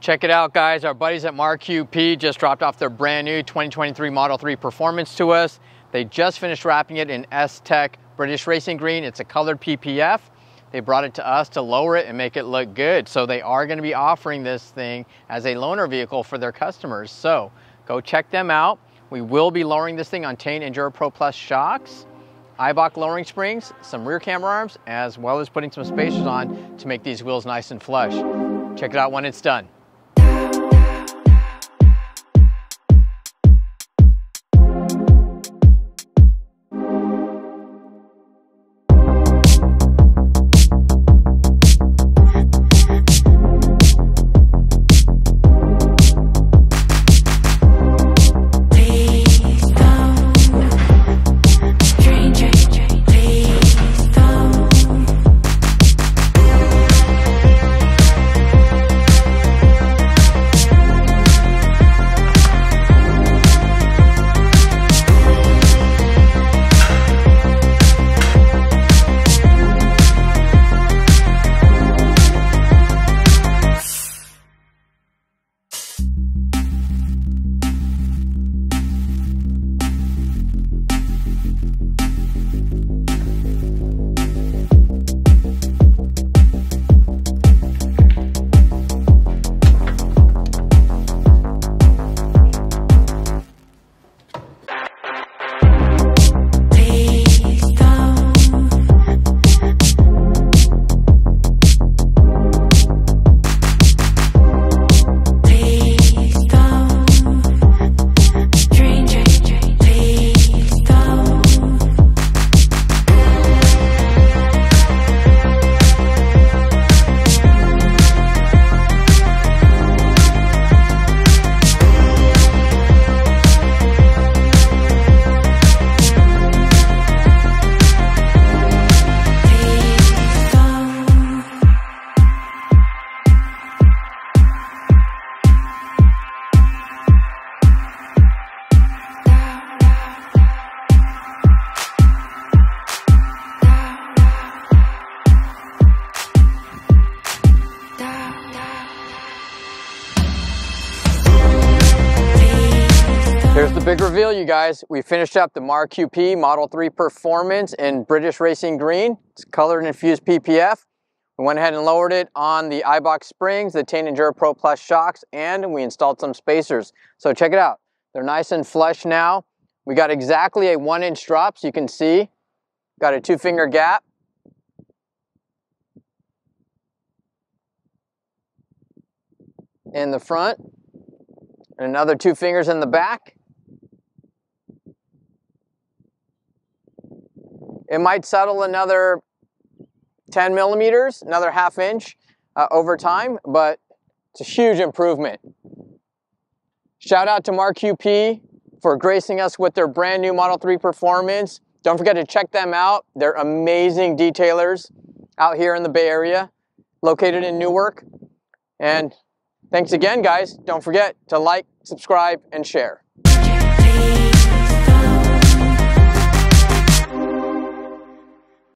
Check it out, guys. Our buddies at MAR QP just dropped off their brand new 2023 Model 3 Performance to us. They just finished wrapping it in STEK British Racing Green. It's a colored PPF. They brought it to us to lower it and make it look good. So they are going to be offering this thing as a loaner vehicle for their customers. So go check them out. We will be lowering this thing on Tein EnduraPro Plus shocks, Eibach lowering springs, some rear camber arms, as well as putting some spacers on to make these wheels nice and flush. Check it out when it's done. Here's the big reveal, you guys. We finished up the MAR QP Model 3 Performance in British Racing Green. It's colored and infused PPF. We went ahead and lowered it on the Eibach springs, the Tein EnduraPro Plus shocks, and we installed some spacers. So check it out. They're nice and flush now. We got exactly a one inch drop, so you can see. Got a two finger gap. In the front. And another two fingers in the back. It might settle another 10 millimeters, another half inch uh, over time, but it's a huge improvement. Shout out to MAR QP for gracing us with their brand new Model 3 Performance. Don't forget to check them out. They're amazing detailers out here in the Bay Area, located in Newark. And thanks again, guys. Don't forget to like, subscribe, and share.